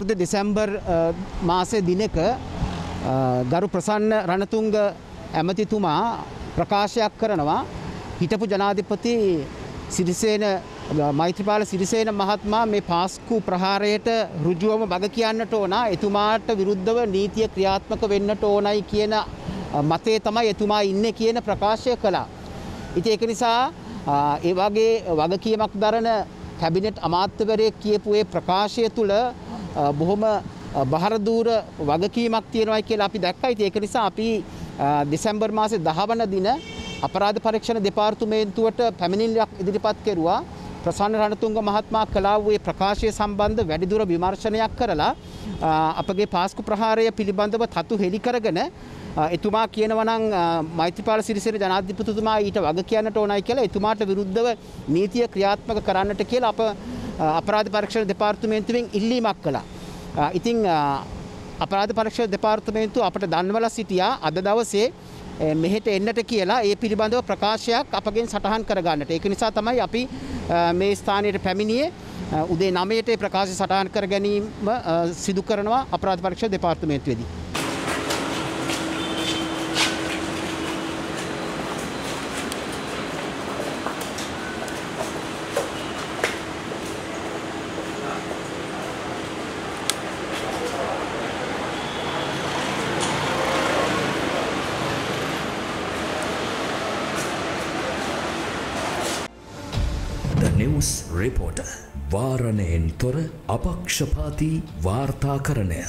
දෙසැම්බර් මාසය දිනක ගරු ප්‍රසන්න රණතුංග ඇමතිතුමා ප්‍රකාශයක් කරනවා හිටපු ජනාධිපති සිරිසේන මෛත්‍රපාල සිරිසේන මහත්මා මේ පාස්කු ප්‍රහාරයට රුජුවම බග කියන්නට ඕන එතුමාට විරුද්ධව නීතිය ක්‍රියාත්මක වෙන්නට ඕනයි කියන මතේ තමයි එතුමා ඉන්න කියන ප්‍රකාශය කළා. ඉති ඒක නිසා ඒ වගේ වගකීමක් දරන කැබිනෙට් අමාත්‍යවරයෙක් කියපු ඒ ප්‍රකාශය තුළ බොහොම බහරදූර වගකීමක් තියෙනවයි කියලා අපි දැක්කයි. ඒක නිසා අපි දෙසැම්බර් මාසේ 10 වන දින අපරාධ පරීක්ෂණ දෙපාර්තමේන්තුවට පැමිණිල්ලක් ඉදිරිපත් කෙරුවා. ප්‍රසන්න රණතුංග මහත්මයා කළා වූ ප්‍රකාශය සම්බන්ධ වැඩිදුර විමර්ශනයක් කරලා අපගේ පාස්කු ප්‍රහාරය පිළිබඳව තතු හෙළි කරගෙන එතුමා කියනවා නම් මෛත්‍රීපාල සිරිසේන ජනාධිපතිතුමා ඊට වග කියන්නට ඕනයි කියලා එතුමාට විරුද්ධව නීතිය ක්‍රියාත්මක කරන්නට කියලා අප අපරාධ පරීක්ෂණ දෙපාර්තමේන්තුවෙන් ඉල්ලීමක් කළා. Uh, ඉතින් uh, අපරාධ පරීක්ෂණ දෙපාර්තමේන්තුව අපට දන්වලා සිටියා අද දවසේ uh, මෙහෙට එන්නට කියලා ඒ පිළිබඳව ප්‍රකාශයක් අපගෙන් සටහන් කරගන්නට. ඒක නිසා තමයි අපි මේ ස්ථානයට පැමිණියේ උදේ 9ට ප්‍රකාශ සටහන් කර ගැනීම සිදු කරනවා අපරාධ පරීක්ෂණ දෙපාර්තමේන්තුවේදී. නිවස් රෙපෝට වාරණයෙන් තොර අපක්ෂපාති වාර්තාකරණය